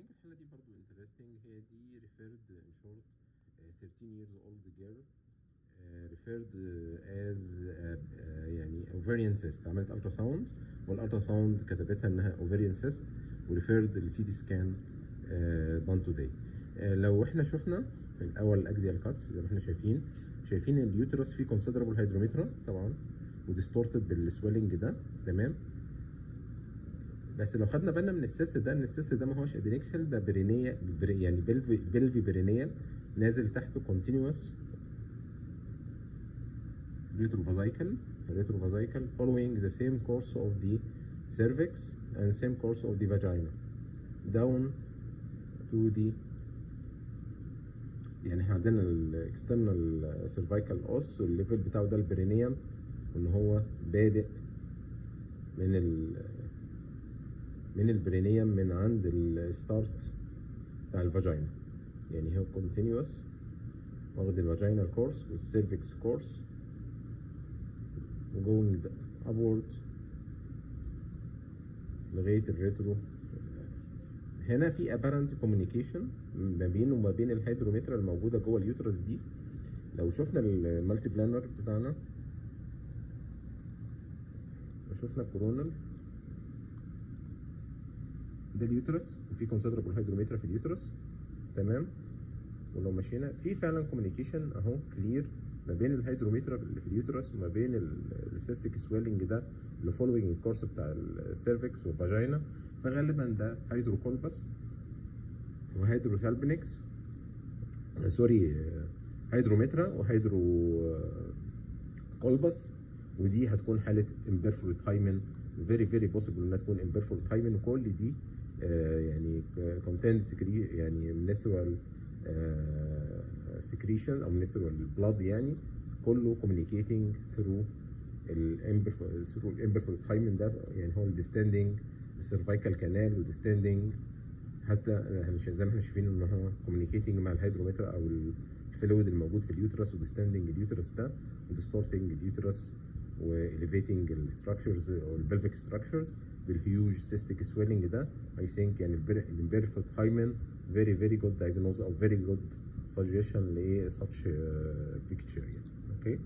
think الحالة دي برضو interesting. هي دي referred in short uh, 13 years old girl uh, referred uh, as uh, يعني ovarian cyst. عملت ultrasound وال ultrasound كتبتها إنها ovarian cyst و referred ل CT scan today. uh, لو إحنا شفنا الأول ال axial cuts زي ما إحنا شايفين شايفين ال uterus فيه considerable hydrometra طبعا و distorted بال swelling ده. تمام؟ بس لو خدنا بالنا من السيست ده إن السيست ده ما هوش ادينكسل ده برينيا بري يعني بلفي بلفي برينيال نازل تحته كونتينوس ريتروفازايكل ريتروفازايكل following the same course of the cervix and same course of the vagina down to the يعني إحنا عندنا الاكسترنال سيرفايكال اوس والليفل بتاعه ده البرينيوم وإن هو بادئ من ال من ال perineum من عند ال start بتاع ال vagina. يعني هو continuous واخد ال vaginal course وال cervix course و going upward لغاية ال retro هنا في apparent communication ما بينه وما بين ال hydrometra الموجودة جوه ال uterus دي. لو شفنا ال multiplanar بتاعنا لو شفنا ال coronal ده ال uterus وفي considerable hydrometra في ال uterus. تمام؟ ولو مشينا في فعلا communication أهو clear ما بين ال hydrometra اللي في ال uterus وما بين ال cystic swelling ده اللي following ال course بتاع ال cervix وال vagina فغالبا ده hydrocolpos و hydrosalpinx sorry hydrometra و hydrocolpos ودي هتكون حالة imperforate hymen very very possible إنها تكون imperforate hymen وكل دي يعني content secre يعني menstrual secretion أو menstrual blood يعني كله communicating through through ال imperforate hymen ده يعني هو ال distending ال cervical canal وال distending حتى زي ما إحنا شايفين إن هو communicating مع ال hydrometra أو ال fluid الموجود في اليوترس وديستندنج اليوترس ده وديستورتنج اليوترس واليفيتنج الستراكشرز أو البلفيك ستراكشرز بالهيوج سيستيك سويلنج ده I think يعني ال imperforate hymen very very good diagnosis أو very good suggestion ل such picture يعني okay.